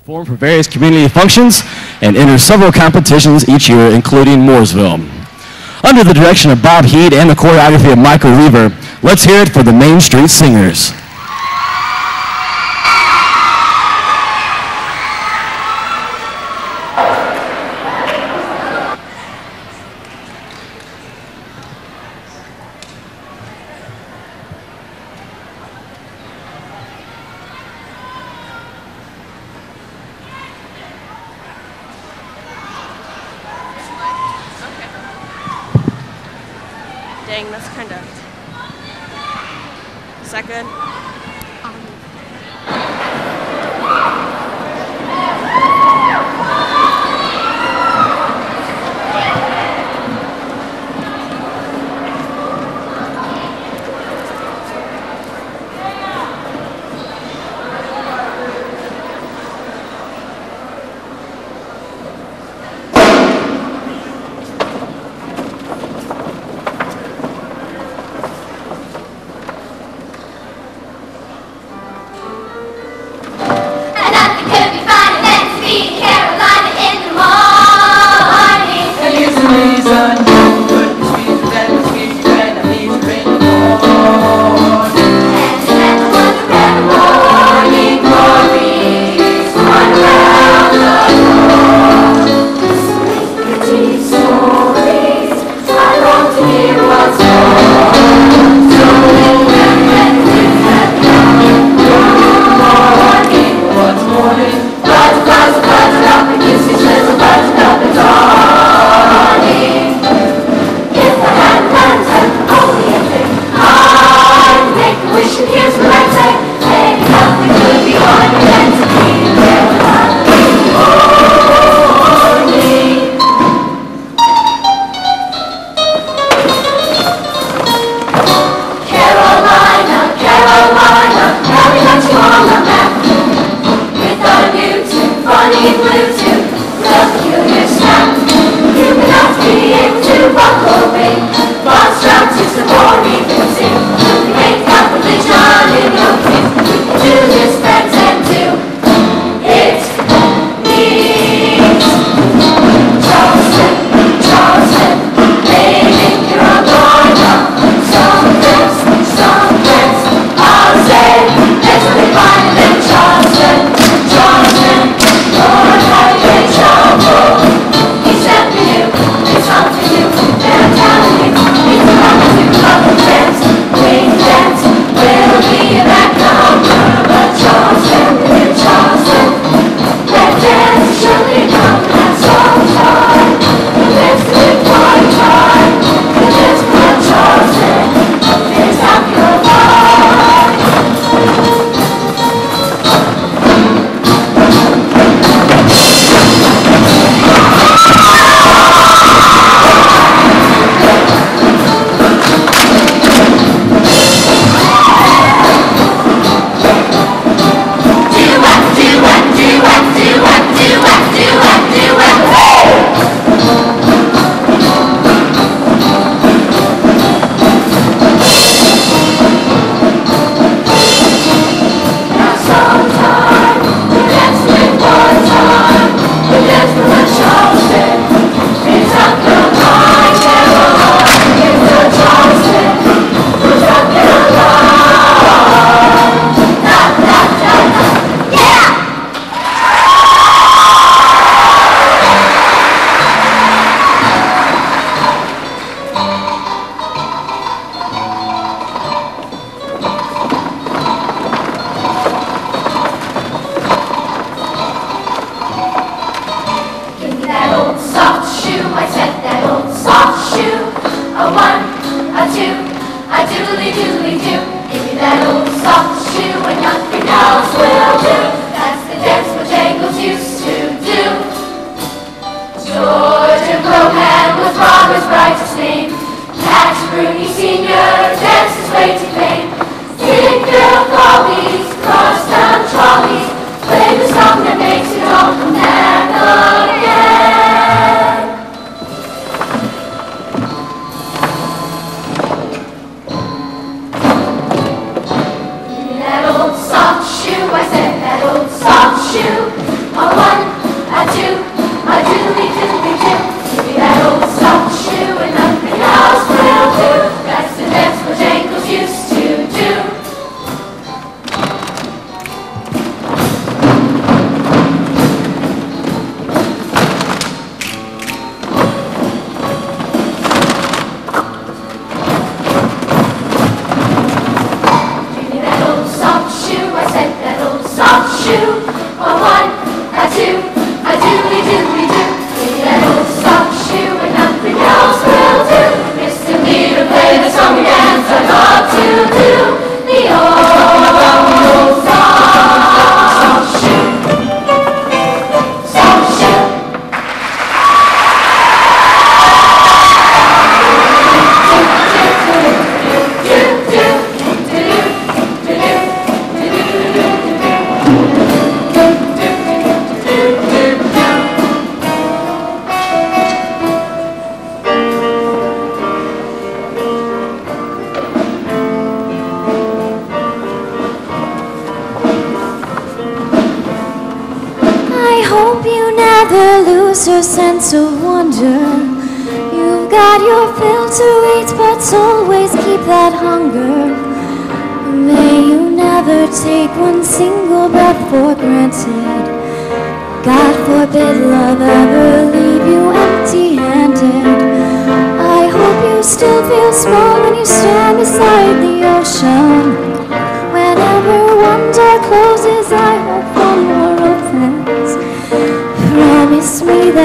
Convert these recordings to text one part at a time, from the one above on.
perform for various community functions and enter several competitions each year, including Mooresville. Under the direction of Bob Heed and the choreography of Michael Weaver, let's hear it for the Main Street Singers. Dang, that's kind of... Is that good? Hope you never lose your sense of wonder. You've got your fill to eat, but always keep that hunger. May you never take one single breath for granted. God forbid love ever leave you empty handed. I hope you still feel small when you stand beside the ocean. Whenever one door closes, I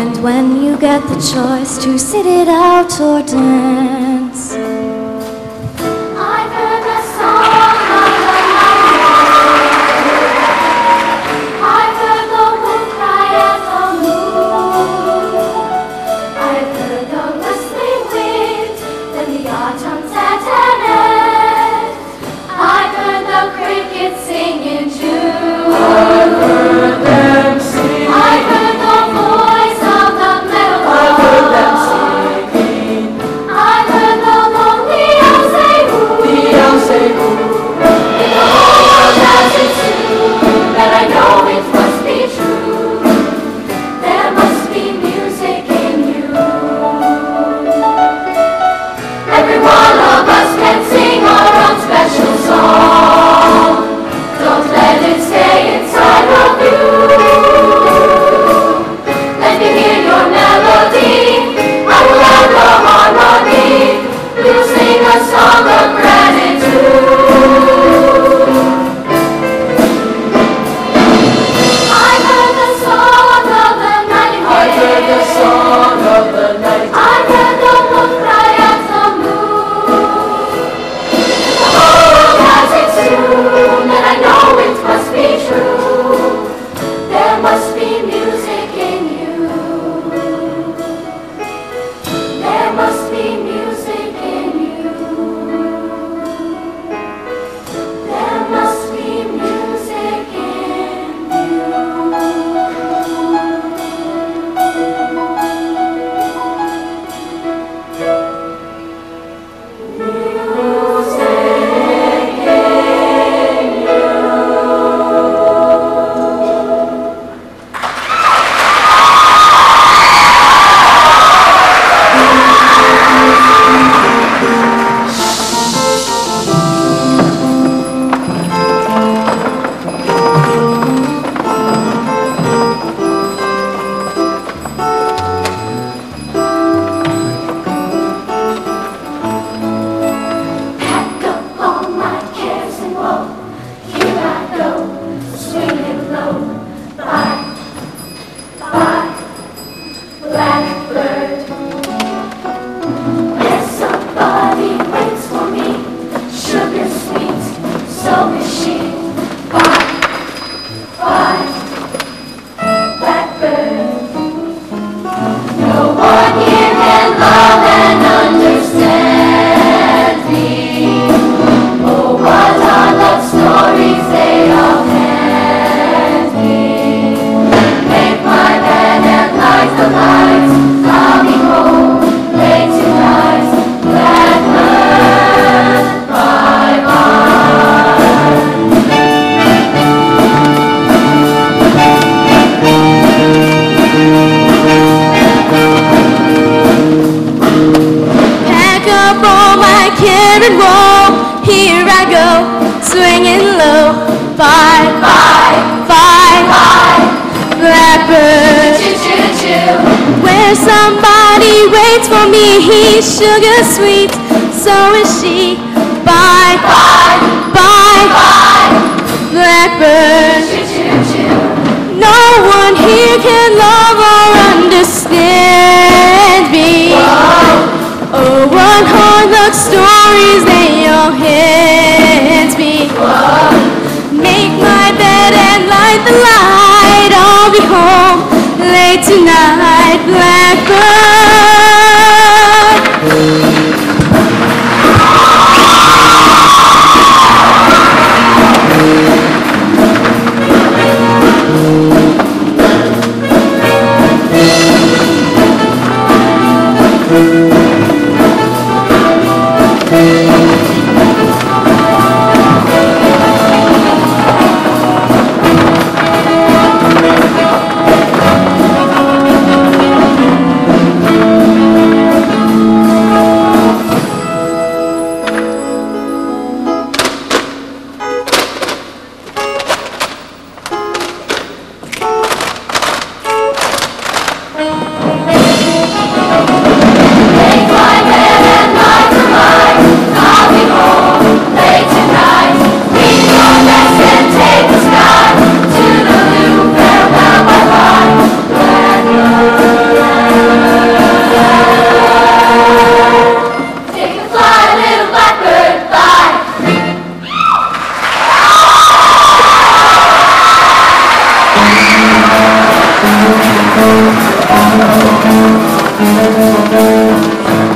And when you get the choice to sit it out or dance. Sugar sweet, so is she.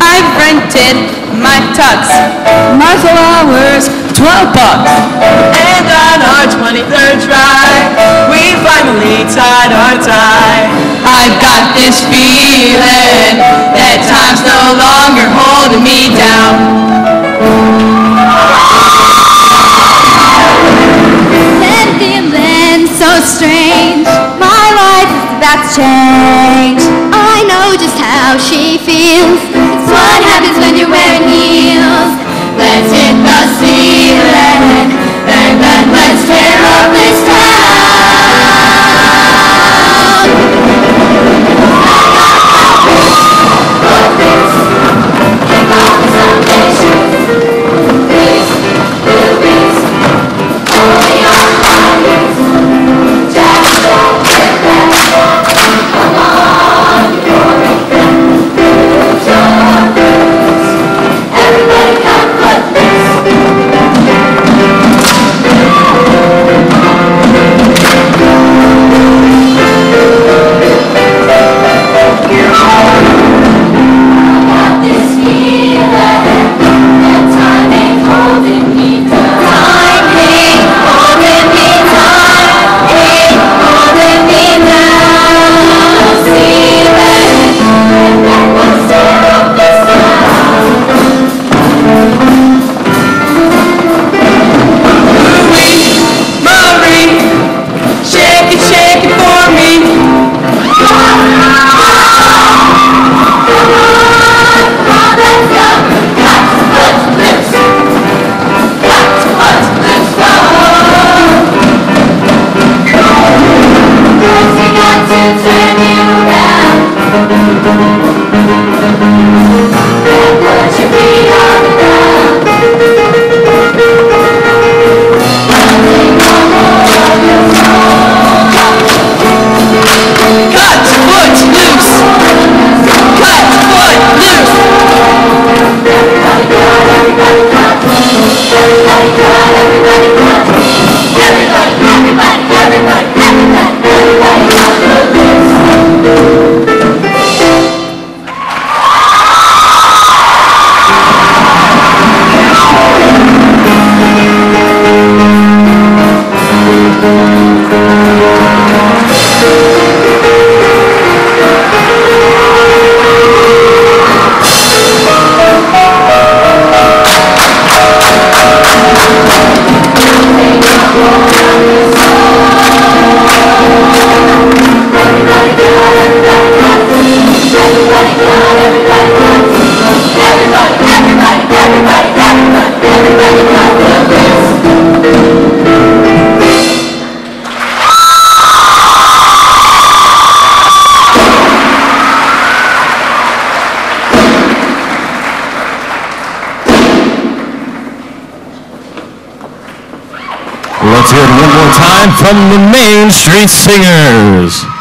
I've rented my tux. Marshall hours, 12 bucks. And on our 23rd try, we finally tied our tie. I've got this feeling that time's no longer holding me down. so strange. My life is about to change. How she feels. It's what happens when you're wearing heels. Let's hit the ceiling, and then let's tear up this town. Time from the Main Street Singers.